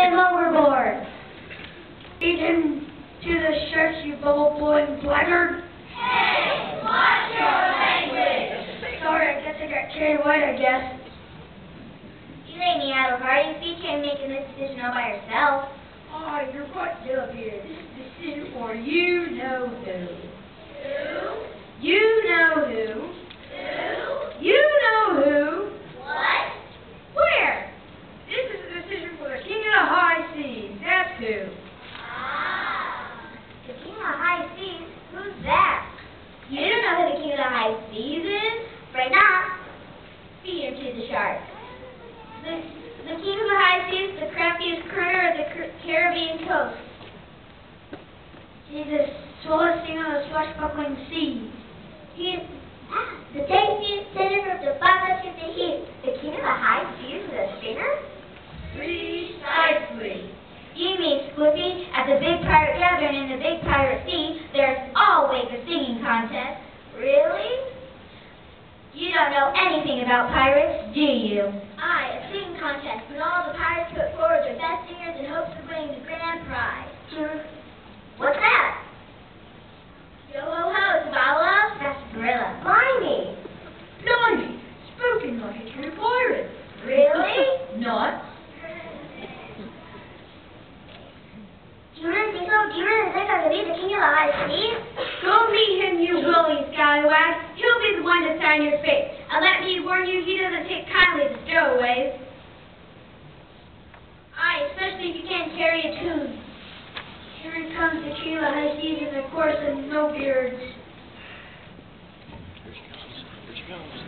him overboard. Lead him to the church, you bubble-blowing blackguard. Hey, watch your language. Sorry, I guess I got carried away, I guess. You ain't me out of heart. You can't making this decision all by yourself. Oh, you're quite up here. This is a decision for you no, who. Who? You know who. Who? You know who. What? Where? This is a decision for the king of the high seas. That's who. Ah. The king of the high seas? Who's that? You don't know who the king of the high seas is? Right now. Feed to the shark. The, the king of the high seas, the crappiest critter of the Caribbean coast. He's the swellest thing on the swashbuckling sea. He is ah, the tastiest of the five hundred heat. The king of the high seas is a sinner? Precisely. You mean, Squiffy, at the big pirate gathering in the big pirate sea, there's always a singing contest. Really? You don't know anything about pirates, do you? Aye, a singing contest when all the pirates on your face. And let me warn you, he doesn't take kindly to stowaways. Aye, especially if you can't carry a tune. Here comes Aquila high season, the course, and no beards. Here she comes. Here she comes.